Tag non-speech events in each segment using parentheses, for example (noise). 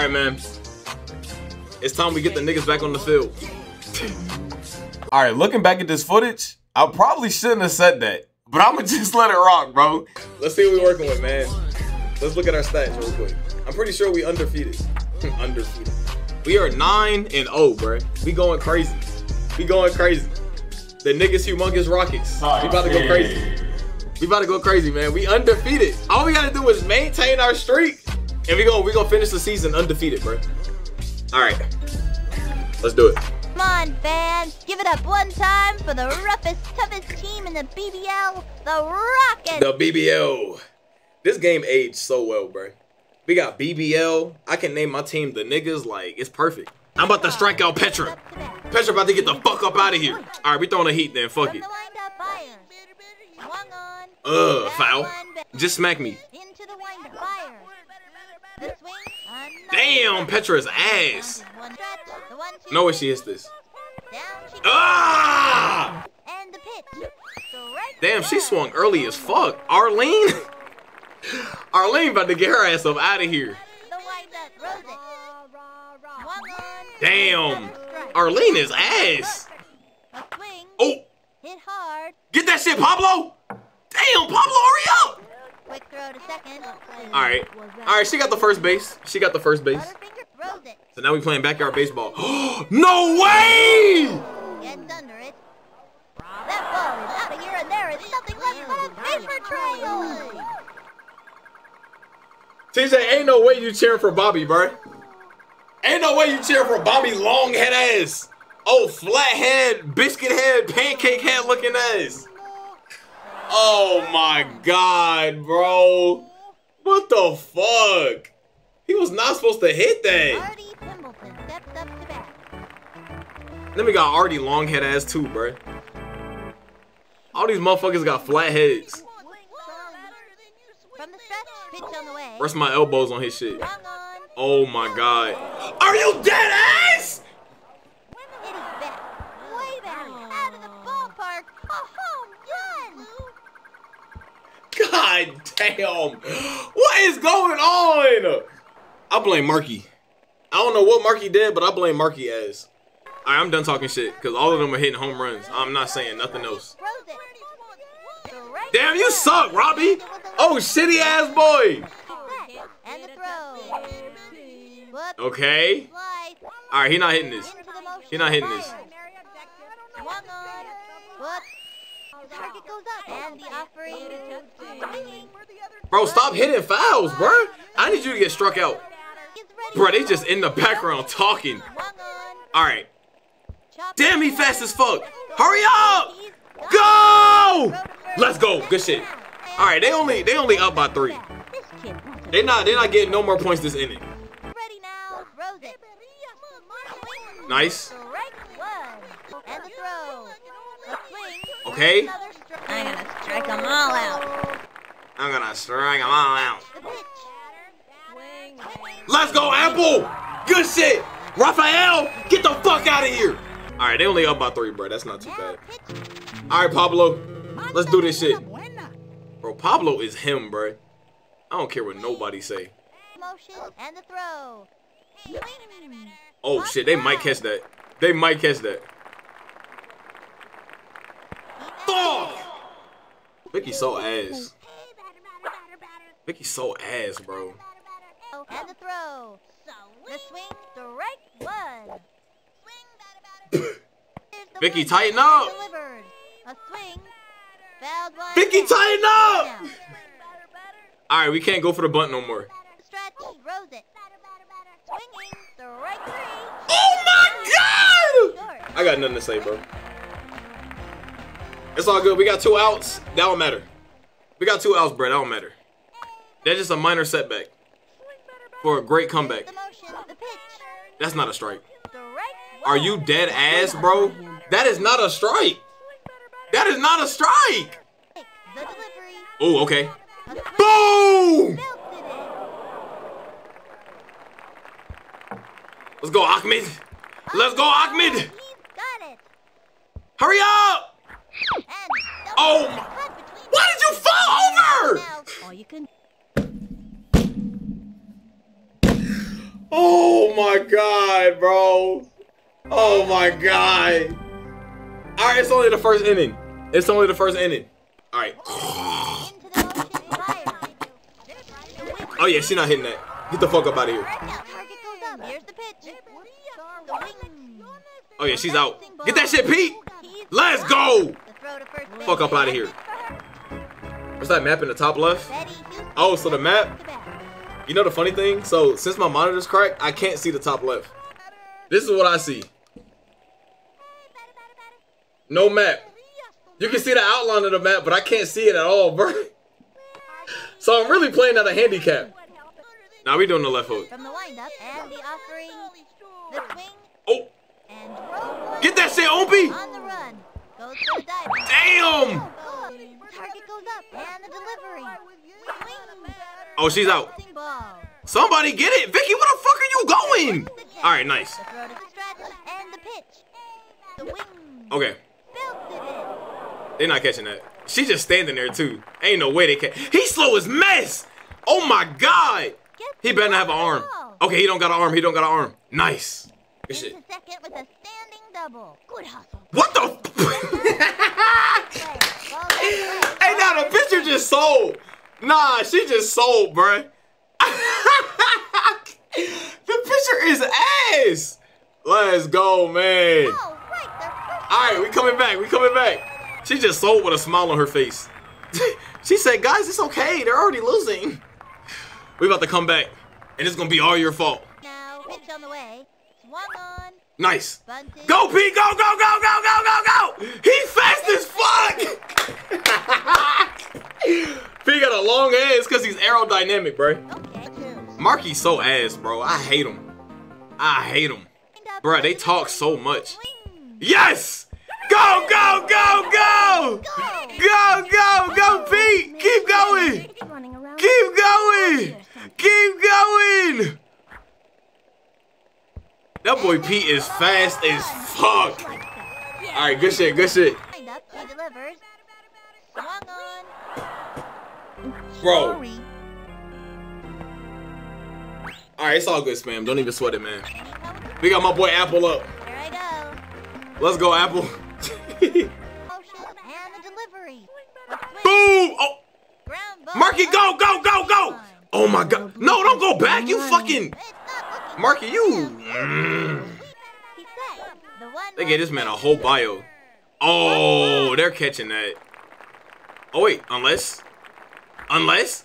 All right, man. It's time we get the niggas back on the field. (laughs) All right, looking back at this footage, I probably shouldn't have said that, but I'm gonna (laughs) just let it rock, bro. Let's see what we're working with, man. Let's look at our stats real quick. I'm pretty sure we undefeated. (laughs) undefeated. We are 9 and 0, bro. We going crazy. We going crazy. The niggas humongous rockets. We oh, about to go crazy. We about to go crazy, man. We undefeated. All we gotta do is maintain our streak, and we go we gonna finish the season undefeated, bro. All right, let's do it. Come on, fans. Give it up one time for the roughest, toughest team in the BBL, the Rockets. The BBL. This game aged so well, bro. We got BBL. I can name my team the niggas like it's perfect. I'm about to strike out Petra. Petra about to get the fuck up out of here. All right, we throwing a heat then. Fuck it. Ugh, foul. Just smack me. Into the winder, fire. Damn, Petra's ass. No way she hits this. Ah! Damn, she swung early as fuck. Arlene? (laughs) Arlene about to get her ass up out of here. Damn. Arlene is ass. Oh, get that shit, Pablo. Damn, Pablo, hurry up. Quick throw to second. All right. All right, she got the first base. She got the first base. Butterfinger throws it. So now we playing backyard baseball. (gasps) no way! Gets under it. That ball is out of here, and there is nothing left but a vapor trail. TJ, ain't no way you cheering for Bobby, bro. Ain't no way you cheering for Bobby long head ass. Oh, flat head, biscuit head, pancake head looking ass. Oh my god, bro. What the fuck? He was not supposed to hit that. Artie Pimbleton steps up to bat. Then we got Artie long head ass too, bro. All these motherfuckers got flat heads. From the stretch, pitch on the way. Rest my elbows on his shit. Oh my god. Are you dead ass? It is back. Way back. Out of the ballpark. A home run. God damn. What is going on? I blame Marky. I don't know what Marky did, but I blame Marky as. Alright, I'm done talking shit, because all of them are hitting home runs. I'm not saying nothing else. Damn, you suck, Robbie! Oh, shitty ass boy! Okay. Alright, he not hitting this. He not hitting this. And the offering. Bro, stop hitting fouls, bro. I need you to get struck out. Bro, they just in the background talking. Alright. Damn, he fast as fuck. Hurry up! Go! Let's go. Good shit. Alright, they only they only up by three. This kid wants They not they not getting no more points this inning. ready now. Throws it. Nice. Strike one. And the throw. A swing. Okay. I'm gonna strike them all out. I'm gonna strike them all out. Let's go, Apple! Good shit! Raphael, get the fuck out of here! Alright, they only up by three, bro. That's not too bad. Alright, Pablo. Let's do this shit. Bro, Pablo is him, bro. I don't care what nobody say. Motion and the throw. Swing. Oh shit, they might catch that. They might catch that. Fuck! Vicky's so ass. Vicky's so ass, bro. And the throw. The swing. Strike one. Here's (coughs) Vicky, tighten up. A swing. One. Vicky, tighten up! Alright, we can't go for the bunt no more. Stretch. Throws it. Swinging. Strike three. Oh my god! I got nothing to say, bro. It's all good. We got two outs. That don't matter. We got two outs, bro. That don't matter. That's just a minor setback for a great comeback. The motion. The pitch. That's not a strike. Are you dead ass, bro? That is not a strike. That is not a strike. Oh, okay. Boom! Let's go, Ahmed. Let's go, Ahmed. He's got it. Hurry up! Oh my- Why did you fall over? You can Oh my god, bro. Oh my god. All right, it's only the first inning. It's only the first inning. All right. Into the motion, fire. Oh yeah, she not hitting that. Get the fuck up out of here. Target goes up. Here's the pitch. The wing. Oh yeah, she's out. Get that shit, Pete. Let's go. The throw to first base. Fuck up out of here. What's that map in the top left? Oh, so the map. You know the funny thing? So since my monitor's cracked, I can't see the top left. This is what I see. No map. You can see the outline of the map, but I can't see it at all, bro. (laughs) So I'm really playing at a handicap. Now we doing the left hook. From the windup and the offering. The swing Oh, get that shit, Opie. On the run. Goes for the. Damn. Target goes up and the delivery. Oh, she's out. Somebody get it. Vicky, where the fuck are you going? All right, nice. The throw to the stretch and the pitch. The wing. Okay. They're not catching that. She's just standing there too. Ain't no way they can. He's slow as mess. Oh my god. He better not have an arm. Okay, he don't got an arm. He don't got an arm. Nice. Good shit. Into second with a standing double. Good hustle. What the? F- Play. Ball goes play. hey, now the picture just sold. Nah, she just sold, bruh. (laughs) the picture is ass. Let's go, man. Oh, right there. First All right, we coming back. We coming back. She just sold with a smile on her face. (laughs) she said, "Guys, it's okay. They're already losing. We about to come back, and it's gonna be all your fault." now. On the way. Nice. Go, Pete. Go, go, go, go, go, go, go. He's fast as fuck. (laughs) Pete got a long ass because he's aerodynamic, bro. Marky's so ass, bro. I hate him. I hate him. Bro, they talk so much. Yes! Go, go, go, go! Go. Go, go, Pete! Keep going! Keep going! Keep going! That boy Pete is fast as fuck. Alright, good shit, good shit. He delivers. Swung on. Bro. Alright, it's all good, spam. Don't even sweat it, man. And he comes. We got my boy Apple up. Here I go. Let's go, Apple. Oh, Motion and the delivery. Boom! Oh. Marky, go, go, go, go! Oh my god. No, don't go back, you fucking. It's not looking Marky, you. Mm. He set. The one They gave this man a whole bio. Oh, they're catching that. Oh wait, unless, unless,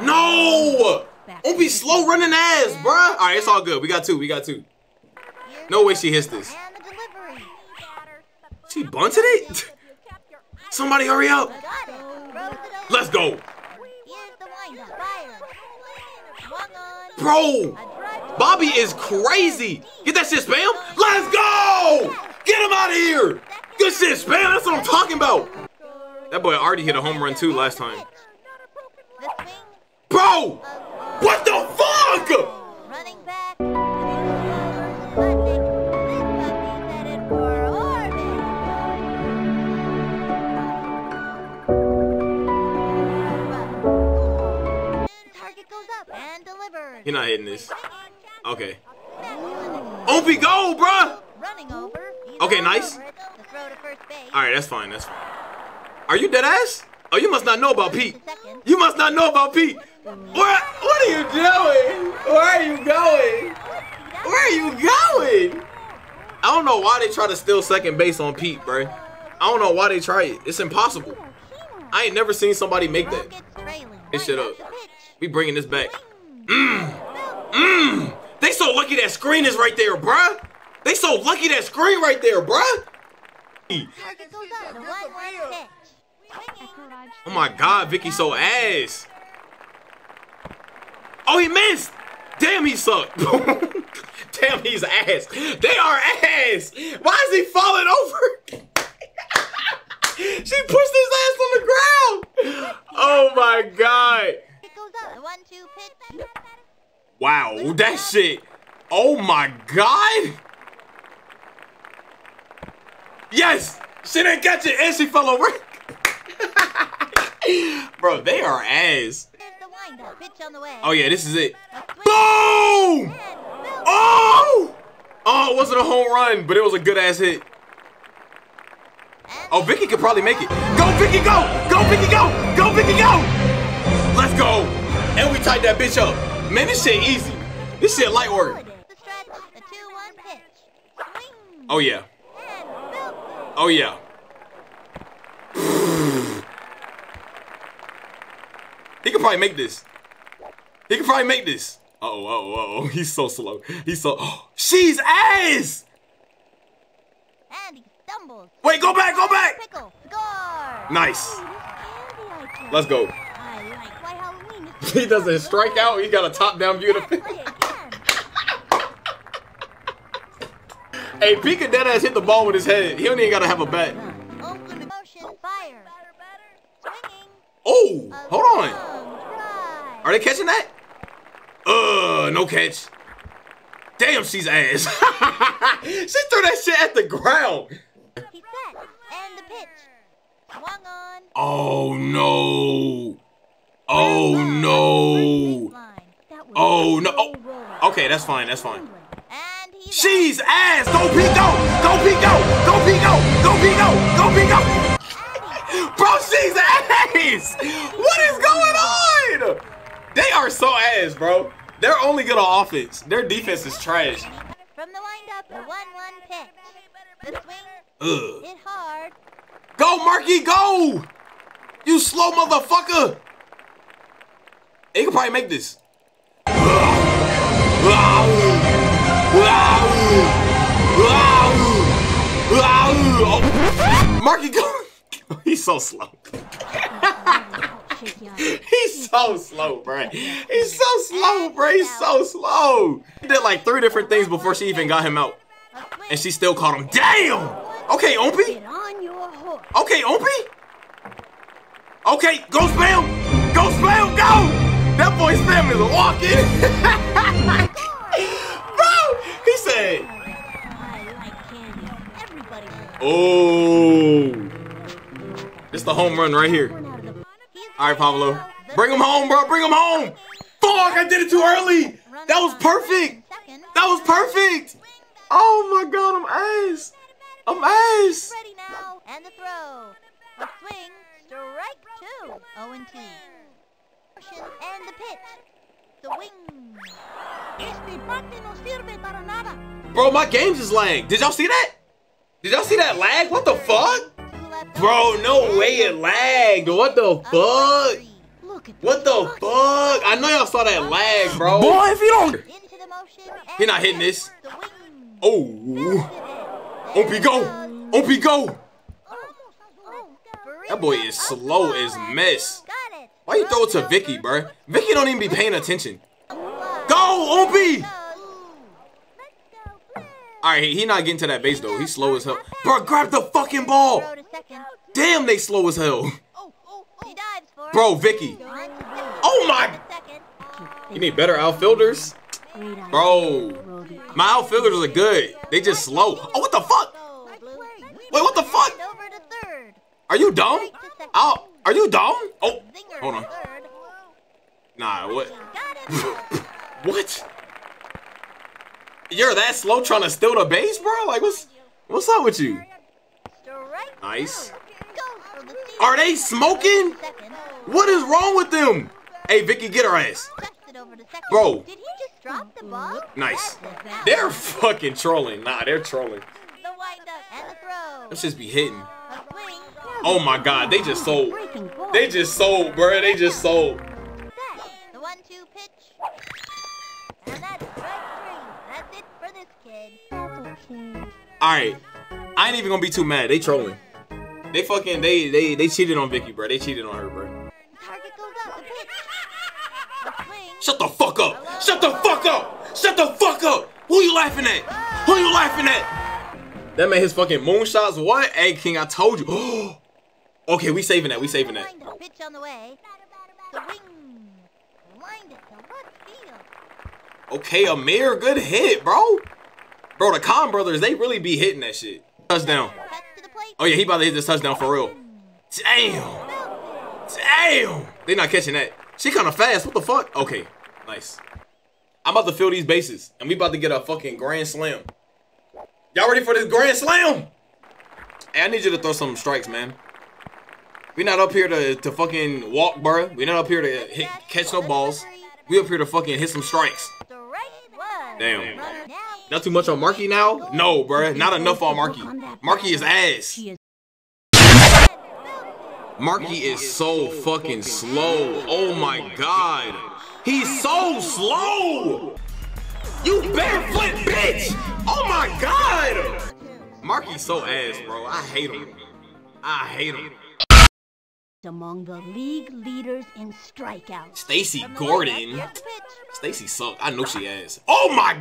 no. Don't be slow running ass, bruh. All right, it's all good. We got two. We got two. No way she hits this. And the delivery. She bunted it. (laughs) Somebody hurry up. Got it. Throws it over. Let's go, Here's the windup. Fire. Swung on. bro. A drive to Bobby is crazy. Get that shit, spam. Let's go. Get him out of here. Good shit, spam. That's what I'm talking about. That boy already hit a home run too last time. Bro, what the fuck? Running back. Sputnik. This puppy's headed for orbit. Target goes up and delivers. You're not hitting this. Okay. Opie, go, bruh. Running over. He's Okay, nice. over it. The throw to first base. All right, that's fine. That's fine. Are you dead ass? Oh, you must not know about Pete. You must not know about Pete. What? What are you doing? Where are you going? Where are you going? I don't know why they try to steal second base on Pete, bro. I don't know why they try it. It's impossible. I ain't never seen somebody make that. This shit up. We bringing this back. Mmm. Mmm. They so lucky that screen is right there, bruh. They so lucky that screen right there, bruh. Oh my God, Vicky so ass. Oh, he missed. Damn, he sucked. (laughs) Damn, he's ass. They are ass. Why is he falling over? (laughs) she pushed his ass on the ground. Oh my God. It goes up. One two. Wow, that shit. Oh my God. Yes, she didn't catch it and she fell over. (laughs) Bro, they are ass. Here's the windup. Pitch on the way. Oh yeah, this is it. Boom! Oh! Oh, it wasn't a home run, but it was a good ass hit. Oh, Vicky could probably make it. Go, Vicky, go! Go, Vicky, go! Go, Vicky, go! Let's go! And we tied that bitch up. Man, this shit easy. This shit light work. Holiday. The stretch. The 2-1 pitch. Swing. Oh, yeah. Oh, yeah. he can probably make this. He can probably make this. Uh-oh, uh-oh, uh-oh. (laughs) He's so slow. He's so... Oh, (gasps) she's ass! And he stumbles. Wait, go back, go back! Pickle. Nice. Ooh, this candy item. Let's go. I like why Halloween is He doesn't strike out. He got a top-down view of the Play again. Hey, Pika deadass hit the ball with his head. He don't even gotta have a bat. Open motion. Fire. Swinging. Oh, hold on. Are they catching that? Uh, no catch. Damn, she's ass. (laughs) she threw that shit at the ground. Set. And the pitch. Swung on. Oh no. Oh, oh no. Line. That was Oh no. Oh, okay, that's fine. That's fine. She's ass. Go Pete, go. Go Pete, go. Go Pete, go. Go Pete, go. Go Pete, go. Bro, she's ass. What is going on? They are so ass, bro. They're only good on offense. Their defense is trash. From the windup, the 1 1 pitch. The swing Ugh. hit hard. Go, Marky, go! You slow motherfucker! He can probably make this. Marky, go! (laughs) He's so slow. (laughs) He's so slow, bro. He's so slow, bro. He's so slow. He did like three different things before she even got him out. And she still caught him. Damn! Okay, horse. Okay, Ompy. Okay, go spam. Go spam, go. Boy spam is walking. Bro, he said, oh. This the home run right here. the All right, Pablo. Bring him home, bro. Bring him home. Fuck, I did it too early. That was perfect. That was perfect. Oh my god, I'm ass. I'm ass. Ready now. And the throw. A swing. Strike two. 0 and 2. Motion And the pitch. The wing. Este bate no sirve para nada. Bro, my games is lag. Did y'all see that? Did y'all see that lag? What the fuck? Bro, no way it lagged. What the fuck? What the fuck? I know y'all saw that lag, bro. Boy, if you don't. Into the He not hitting this. Oh. There Opie, go. goes. Opie, go. That boy is slow as mess. Why you throw it to Vicky, bro? Vicky don't even be paying attention. Go, Opie. All right, he, not getting to that base though. He's slow as hell. Bro, grab the fucking ball. Damn, they slow as hell. Bro, Vicky. Oh my. You need better outfielders, bro. My outfielders are good. They just slow. Oh, what the fuck? Wait, what the fuck? Are you dumb? Oh, are you dumb? Oh, hold on. Nah, what? (laughs) What? You're that slow trying to steal the base, bro? Like, what's what's up with you? Nice. two. Go for the steal. Are they smoking? What is wrong with them? Hey, Vicky, get her ass. Touched it over to second. Bro. Did he just drop the ball? Nice. They're fucking trolling. Nah, they're trolling. Let's up and the throw. Them shits be hitting. A swing. Oh my god, they just sold. They just sold, bro. They just sold. The one-two pitch. And that's. That's it for this kid. Alright. I ain't even gonna be too mad. They trolling. They fucking they they they cheated on Vicky, bro. They cheated on her, bro. Target goes up. The pitch. A swing. Shut the fuck up! Shut the fuck up! Shut the fuck up! Who you laughing at? Who you laughing at? That man his fucking moonshots. What? Hey King, I told you. (gasps) Oh, okay, we saving that. We saving that. Pitch on the way. The wing. Wind it to left field. Okay, Amir, good hit, bro. Bro, the Khan brothers, they really be hitting that shit. Touchdown. Cuts to the plate. Oh yeah, he about to hit this touchdown for real. Damn. Damn. They not catching that. She kind of fast. What the fuck? Okay, nice. I'm about to fill these bases, and we about to get a fucking grand slam. Y'all ready for this grand slam? Hey, I need you to throw some strikes, man. We not up here to, to fucking walk, bro. We not up here to hit, catch no balls. We up here to fucking hit some strikes. Damn. Not too much on Marky now? No, bro. Not enough on Marky. Marky is ass. Marky is so fucking slow. Oh my god. He's so slow. You barefoot bitch. Oh my god. Marky's so ass, bro. I hate him. I hate him. Among the league leaders in strikeouts. Stacy Gordon. Stacy sucked. I know she ass. Oh my.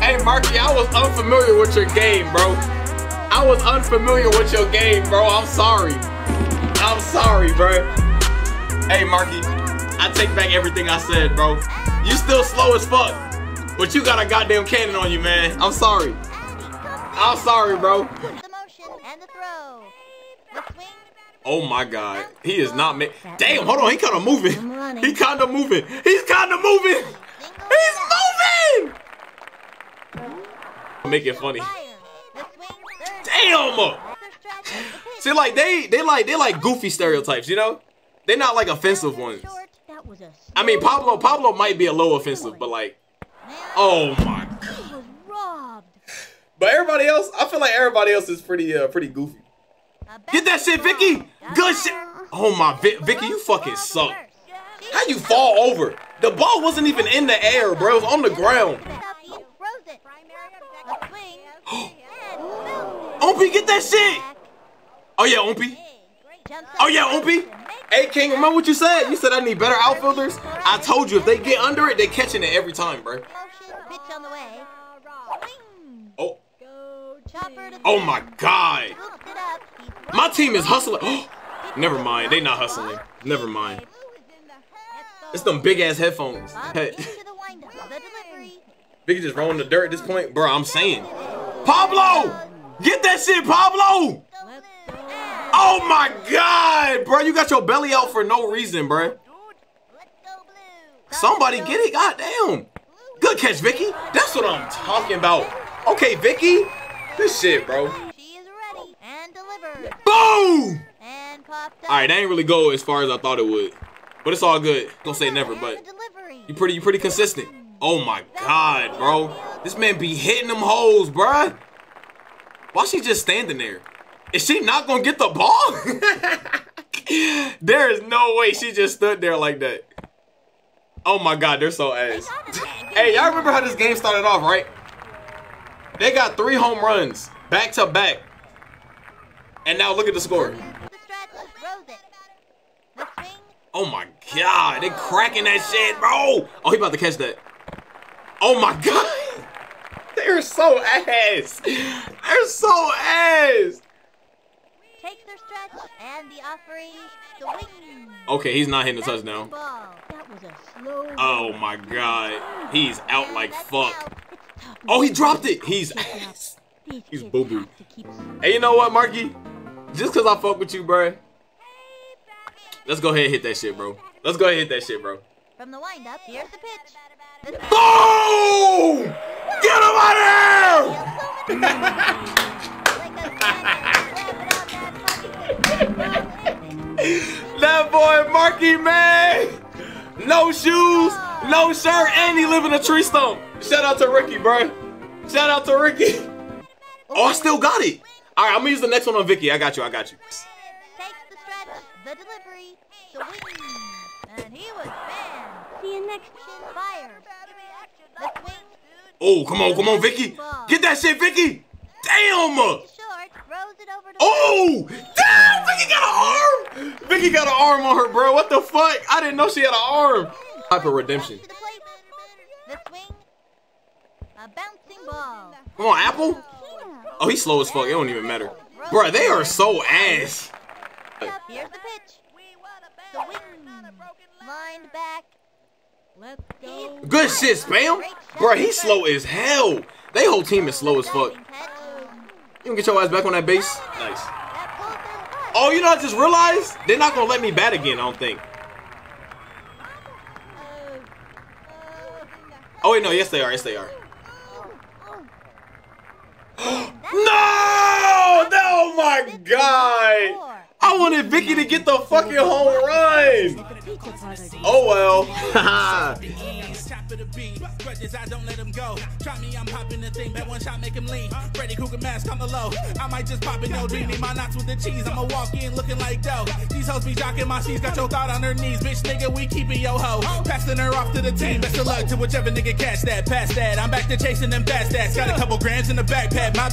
hey Marky, I was unfamiliar with your game, bro. I was unfamiliar with your game, bro. I'm sorry. I'm sorry, bro. Hey Marky, I take back everything I said, bro. You still slow as fuck. But you got a goddamn cannon on you, man. I'm sorry. I'm sorry, bro. Oh my god. He is not ma- Damn, hold on. He kind of moving. He kind of moving. He's kind of moving. He's moving. Make it funny. Damn. See, like they, they like, they like goofy stereotypes, you know? They're not like offensive ones. I mean, Pablo, Pablo might be a little offensive, but like, oh my god. But everybody else, I feel like everybody else is pretty, uh, pretty goofy. Get that shit, Vicky. Good shit. Oh my, Vicky, you fucking suck. How you fall over? The ball wasn't even in the air, bro. It was on the ground. (gasps) Ompy, get that shit. Oh yeah, Ompy. Oh yeah, Ompy. Hey King, remember what you said? You said I need better outfielders. I told you if they get under it, they catching it every time, bro. Oh. Oh my God. My team is hustling. (gasps) Never mind. They not hustling. Never mind. It's them big ass headphones. Hey. Vicky just rolling the dirt at this point. Bro, I'm saying. Pablo! Get that shit, Pablo! Oh my god, bro. You got your belly out for no reason, bro. Somebody get it. God damn. Good catch, Vicky. That's what I'm talking about. Okay, Vicky. This shit, bro. Boom! Alright, that ain't really go as far as I thought it would. But it's all good. Don't say never, but you pretty you pretty consistent. Oh my god, bro. This man be hitting them holes, bruh. Why she just standing there? Is she not gonna get the ball? (laughs) there is no way she just stood there like that. Oh my god, they're so ass. (laughs) hey, y'all remember how this game started off, right? They got three home runs back to back. And now look at the score. Oh my god, they cracking that shit, bro. Oh, he about to catch that. Oh my (laughs) god. They're so ass. They're so ass. Takes their stretch and the offering the wing. Okay, he's not hitting the touchdown. Oh my god. He's out like fuck. Oh, he dropped it. He's ass. He's boo boo. Hey, you know what, Marky? Just cause I fuck with you, bro. Let's go ahead and hit that shit, bro. Let's go ahead and hit that shit, bro. From the windup, here's the pitch. Boom! Get him out of here! (laughs) that boy Marky, man! No shoes, no shirt, and he live in a tree stump. Shout out to Ricky, bro. Shout out to Ricky. Oh, I still got it. All right, I'm gonna use the next one on Vicky. I got you. I got you. The delivery, the wing, and he was banned. See you next fire. Oh, come on, come on, Vicky. Get that shit, Vicky. Damn. Oh, damn, Vicky got an arm. Vicky got an arm on her, bro. What the fuck? I didn't know she had an arm. Hyper redemption. A bouncing ball. Come on, Apple. Oh, he's slow as fuck. It don't even matter. Bro, they are so ass. Here's the pitch. The wing. Lined back. Let's go. Good shit, Spam. Bro, he's slow as hell. They whole team is slow as fuck. Diving catch. You can get your ass back on that base. Nice. That pulled them back. Oh, you know I just realized? They're not gonna let me bat again, I don't think. Oh wait, no, yes they are, yes they are. (gasps) No! Oh my god! I wanted Vicky to get the fucking home run! Oh well. I don't let him go. Try me, I'm popping the thing, bet one shot make him lean. Freddy Krueger mask on the low. I might just pop it, no dream. Need my knots with the cheese. I'ma walk in looking like dough. These hoes be jocking my she's got your thought on her knees. Bitch, nigga, we keeping yo ho. Passing her off to the team. Best of luck to whichever nigga catch that. Pass that. I'm back to chasing them fast stats. Got a couple grams in the backpack. My bitch